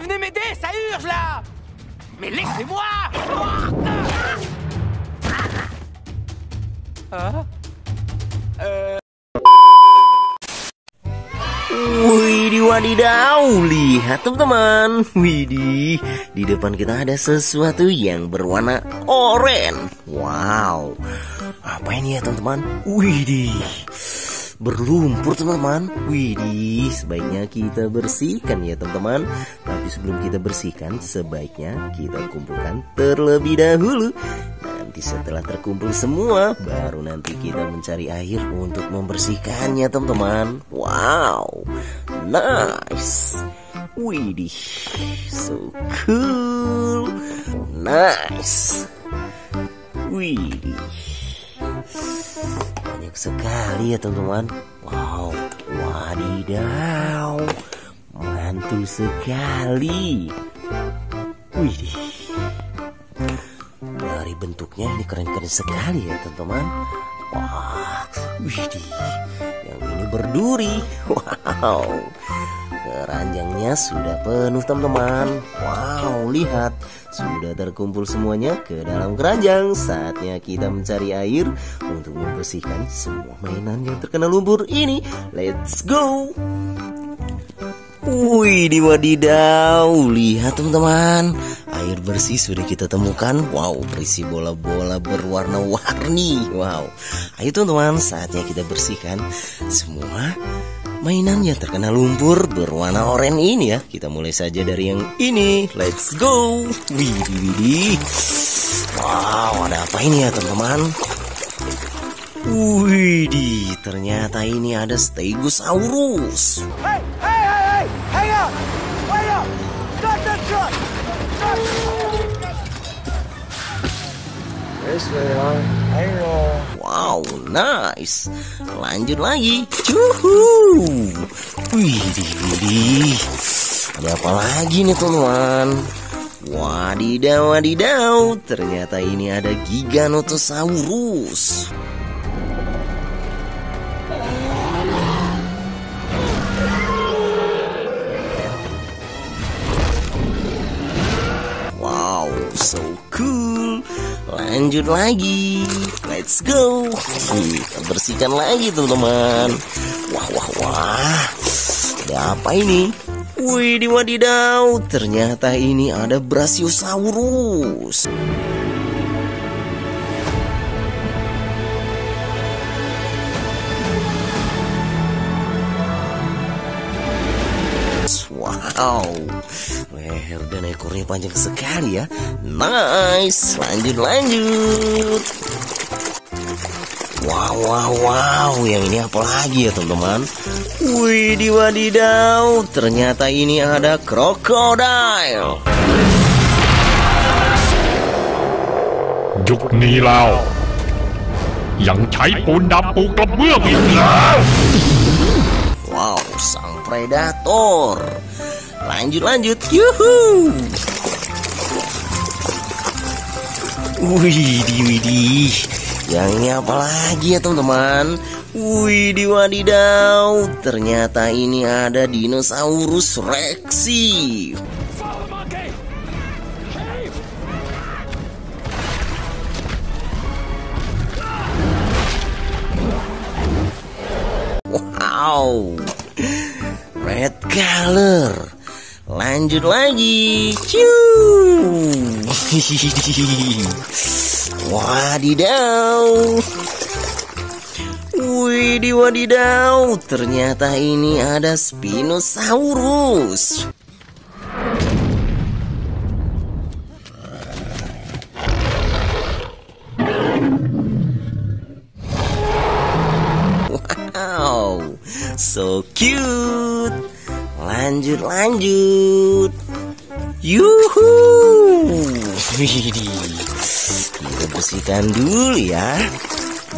Venez m'aider, ça urge là Mais laissez-moi Ah Wih, wadidaw, lihat teman-teman. Widih, di depan kita ada sesuatu yang berwarna oranye. Wow, apa ini ya teman-teman? Widih, berlumpur teman-teman. Widih, sebaiknya kita bersihkan ya teman-teman. Tapi sebelum kita bersihkan, sebaiknya kita kumpulkan terlebih dahulu. Nanti setelah terkumpul semua, baru nanti kita mencari air untuk membersihkannya teman-teman. Wow, nice. Widih, so cool. Nice. Widih. Banyak sekali ya teman-teman. Wow, wadidaw. Mantul sekali. Widih. Dari bentuknya ini keren-keren sekali ya teman-teman. Wah, widih. Yang ini berduri. Wow. Keranjangnya sudah penuh teman-teman. Wow, lihat. Sudah terkumpul semuanya ke dalam keranjang. Saatnya kita mencari air untuk membersihkan semua mainan yang terkena lumpur ini. Let's go. Wih, di wadidaw, lihat teman-teman, air bersih sudah kita temukan. Wow, berisi bola-bola berwarna-warni. Wow, ayo teman-teman, saatnya kita bersihkan semua mainan yang terkena lumpur berwarna oranye ini ya. Kita mulai saja dari yang ini. Let's go. Wih, Wow, ada apa ini ya teman-teman? Wih, ternyata ini ada Stegosaurus. Hey On. Wow, nice. Lanjut lagi. Cuhu. Widih, widih. Ada apa lagi nih teman? Wadidaw, wadidaw. Ternyata ini ada Giganotosaurus. Lanjut lagi. Let's go. Kita bersihkan lagi teman-teman. Wah, wah, wah. Ada apa ini? Wih, wadidaw. Ternyata ini ada Brachiosaurus. Wow, leher dan ekornya panjang sekali ya. Nice, lanjut lanjut. Wow, wow, wow, yang ini apa lagi ya teman-teman? Wih, di wadidaw, ternyata ini ada krokodil. ยุคนี้แล้ว ยังใช้ปูนดำปูกระเบื้องอีกแล้ว Wow, sang predator. Lanjut lanjut, yuhu. Wih, di widih. Yang ini apa lagi ya teman-teman? Wih, di wadidaw. Ternyata ini ada dinosaurus rexy. Wow, Lanjut lagi. Ciu. Wadidaw. Wih, di wadidaw. Ternyata ini ada Spinosaurus. Wow, so cute. Lanjut, lanjut. Yuhu. Kita bersihkan dulu ya.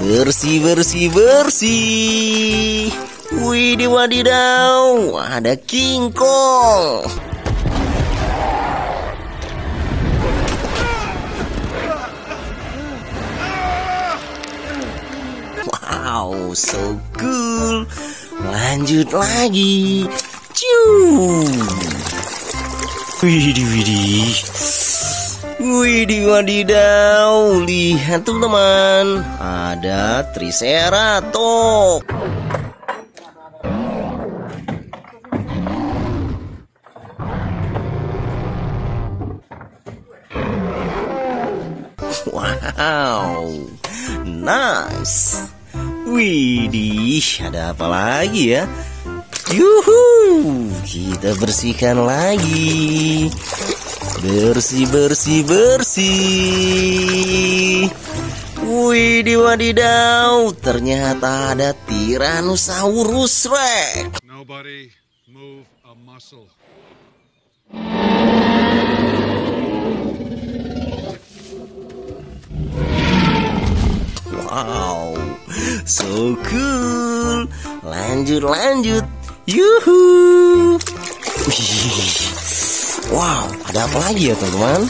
Bersih, bersih, bersih. Widih, wadidaw. Ada King Kong. Wow, so cool. Lanjut lagi. Widih, widih. Widih, wadidaw. Lihat teman-teman. Ada Triceratops. Wow, nice. Widih, ada apa lagi ya? Yuhu, kita bersihkan lagi. Bersih, bersih, bersih. Widih, wadidaw, ternyata ada Tyrannosaurus Rex. Nobody move a muscle. Wow, so cool. Lanjut, lanjut. Yuhu. Wih. Wow, ada apa lagi ya teman-teman?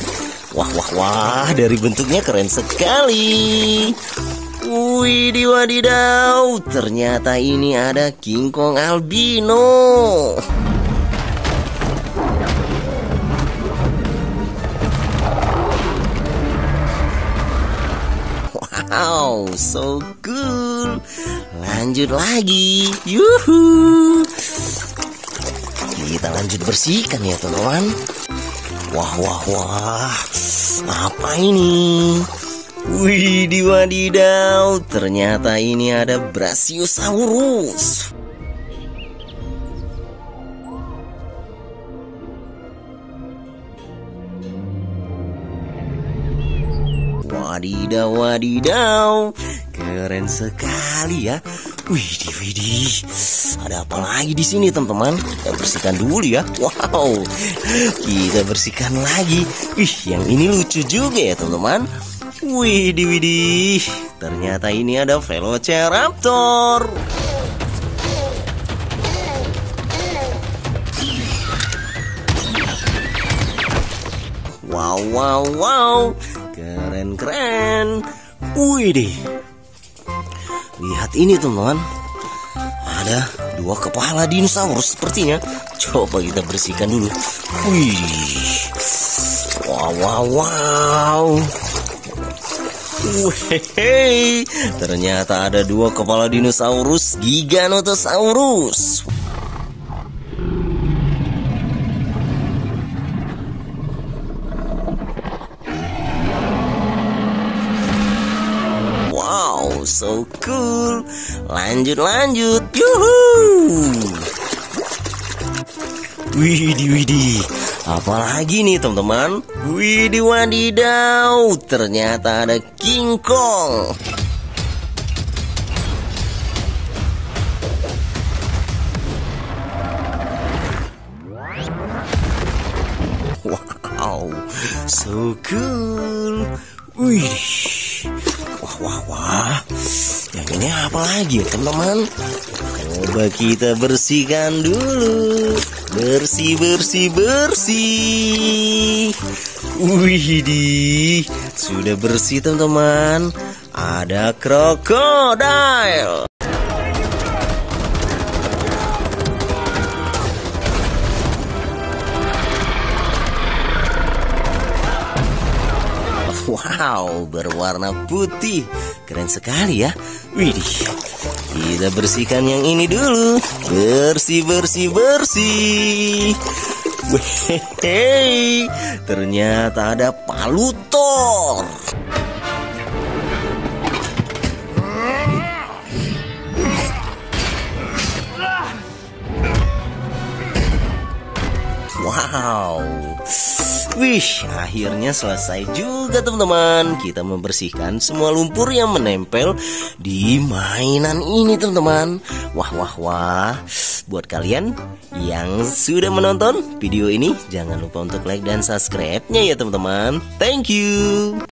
Wah, wah, wah, dari bentuknya keren sekali. Widih wadidaw, ternyata ini ada King Kong albino. Wow, so cool. Lanjut lagi. Yuhu. Kita lanjut bersihkan ya, teman-teman. Wah, wah, wah. Apa ini? Wih, wadidaw. Ternyata ini ada Brachiosaurus. Wadidaw, wadidaw, keren sekali ya. Widih, widih, ada apa lagi di sini teman-teman? Kita bersihkan dulu ya. Wow, kita bersihkan lagi. Wih, yang ini lucu juga ya teman-teman. Widih, widih, ternyata ini ada Velociraptor. Wow, wow, wow. Keren. Wih Lihat ini teman-teman. Ada dua kepala dinosaurus sepertinya. Coba kita bersihkan dulu. Wih. Wow, wow, wow. Wih, ternyata ada dua kepala dinosaurus Giganotosaurus. Wow, so cool. Lanjut, lanjut. Yuhu. Widih, widih. Apalagi nih teman-teman? Widih, wadidaw. Ternyata ada King Kong. Wow, so cool. Wih, wah wah wah. Ini apa lagi teman-teman? Coba kita bersihkan dulu. Bersih bersih bersih. Wih, sudah bersih teman-teman. Ada krokodil. Wow, berwarna putih. Keren sekali ya. Widih. Kita bersihkan yang ini dulu. Bersih, bersih, bersih. Wih, ternyata ada palutor. Wow. Wih, akhirnya selesai juga teman-teman. Kita membersihkan semua lumpur yang menempel di mainan ini teman-teman. Wah, wah, wah. Buat kalian yang sudah menonton video ini, jangan lupa untuk like dan subscribe-nya ya teman-teman. Thank you.